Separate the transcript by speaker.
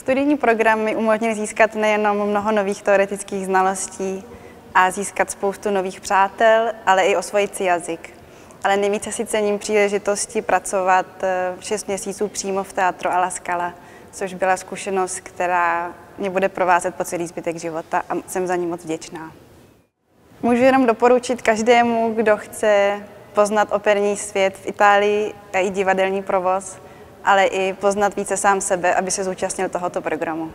Speaker 1: Studijní program mi umožnil získat nejenom mnoho nových teoretických znalostí a získat spoustu nových přátel, ale i osvojit si jazyk. Ale nejvíce si cením příležitosti pracovat 6 eh, měsíců přímo v teatru Ala Scala, což byla zkušenost, která mě bude provázet po celý zbytek života a jsem za ní moc vděčná. Můžu jenom doporučit každému, kdo chce poznat operní svět v Itálii a i divadelní provoz, ale i poznat více sám sebe, aby se zúčastnil tohoto programu.